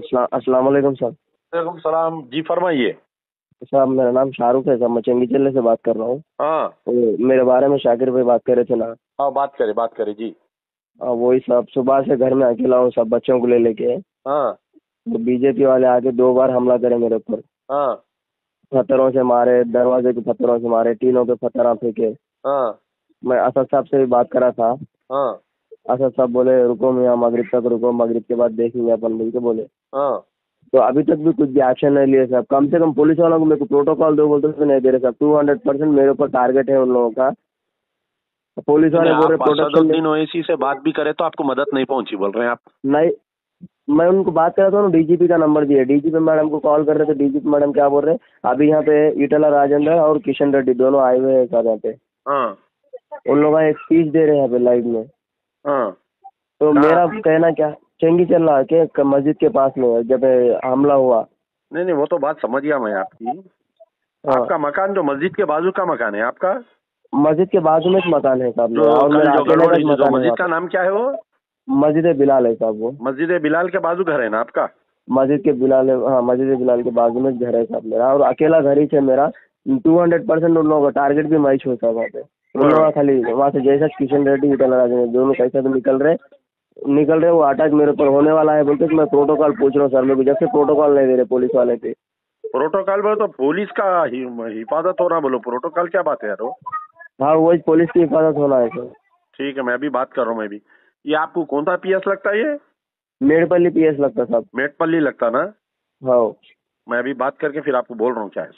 अस्सला- अस्सलाम वालेकुम सर। वालेकुम सलाम। जी फरमाइए। साहब मेरा नाम शाहरुख है साहब मैं चंगी चिल्ले से बात कर रहा हूँ। हाँ। तो मेरे बारे में शाकिर भाई बात कर रहे थे ना। हाँ बात करे बात करे जी। हाँ, वही साहब सुबह से घर में अकेला हूँ सब बच्चों को ले लेके। हाँ। तो बीजेपी वाले आके दो बार हमला करे मेरे ऊपर। हाँ। पत्थरों से मारे दरवाजे के पत्थरों से मारे टीनों के पत्थर फेंके। हाँ। मैं असद साहब से भी बात करा था। हाँ। असद साहब बोले रुको मियाँ मगरिब तक रुको मगरिब के बाद देखेंगे अपन मिल के बोले। हाँ। तो अभी तक भी कुछ भी एक्शन नहीं लिए साहब कम से कम पुलिस वालों को मेरे को प्रोटोकॉल दो बोलते तो नहीं दे रहे साहब टू हंड्रेड परसेंट मेरे ऊपर टारगेट है उन लोगों का। पुलिस वाले बोल रहे प्रोटेक्शन असदुद्दीन ओवैसी से बात भी करे तो आपको मदद नहीं पहुँची बोल रहे हैं आप। नहीं मैं उनको बात कर रहा था डीजीपी का नंबर दिया डीजीपी मैडम को कॉल कर रहे थे डीजीपी मैडम क्या बोल रहे हैं? अभी यहाँ पे इटला राजेंद्र और किशन रेड्डी दोनों आए हुए हैं सर यहाँ पे उन लोगों एक स्पीच दे रहे हैं यहाँ पे लाइव में। हाँ। तो हाँ। मेरा कहना क्या चंगी चल रहा है मस्जिद के पास में जब हमला हुआ। नहीं नहीं वो तो बात समझ गया मैं आपकी। हाँ, आपका मकान जो मस्जिद के बाजू का मकान है आपका? मस्जिद के बाजू में एक मकान है साहब और का मस्जिद का नाम क्या है वो? मस्जिद बिलाल है साहब वो। मस्जिद बिलाल के बाजू घर है ना आपका? मस्जिद के बिलाल हाँ मस्जिद बिलाल के बाजू में घर है साहब मेरा और अकेला घर ही है मेरा। टू हंड्रेड परसेंट उन लोगों का टारगेट भी मैं ही होता वहाँ पे। उन खाली वहाँ से जैसा किशन रेड्डी विटल राजन दोनों कैसे भी निकल रहे। निकल रहे वो अटैक मेरे ऊपर होने वाला है बोलते मैं प्रोटोकॉल पूछ रहा हूँ सर मेरे को जब से प्रोटोकॉल नहीं दे रहे पुलिस वाले पे। प्रोटोकॉल बोलो तो पुलिस का हि- हिफाजत हो रहा बोलो प्रोटोकॉल क्या बात है यार वो? हाँ वही पुलिस की हिफाजत होना है सर। ठीक है मैं भी बात कर रहा हूँ मैं भी। ये आपको कौन सा पीएस लगता है ये? मेड़पल्ली पी एस लगता साहब मेटपल्ली लगता ना? हाँ। मैं अभी बात करके फिर आपको बोल रहा हूँ क्या है।